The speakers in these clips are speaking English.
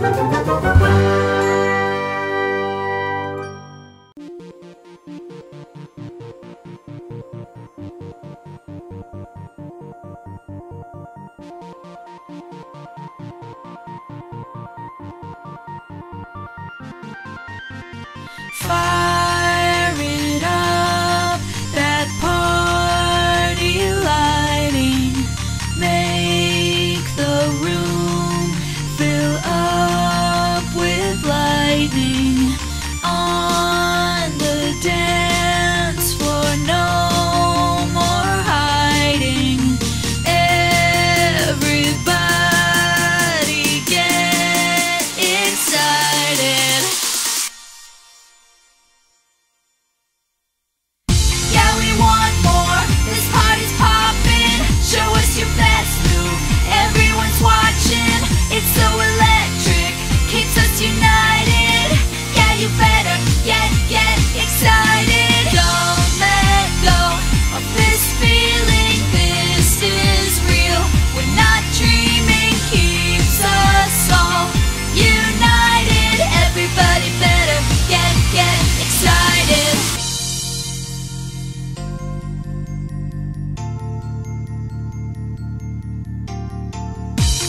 Música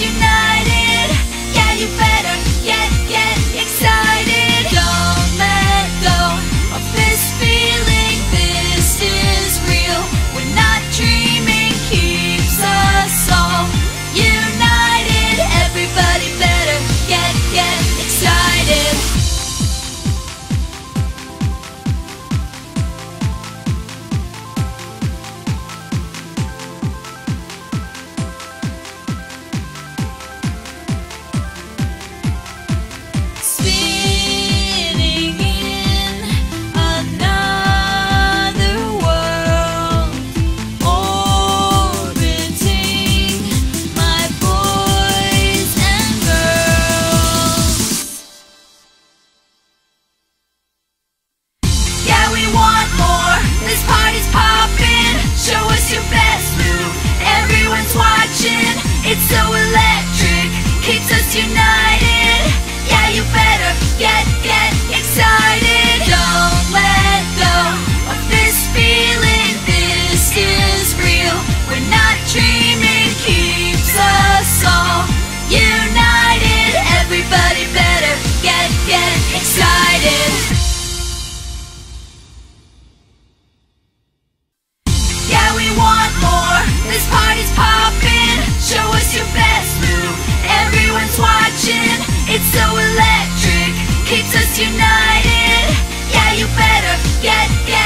unite. passion, it's so electric, keeps us united. Yeah, you better get, get excited. Don't let go of this feeling, this is real. We're not dreaming, keeps us all united. Everybody better get, get excited. Yeah, we want more. This part What's your best move? Everyone's watching. It's so electric. Keeps us united. Yeah, you better get, get.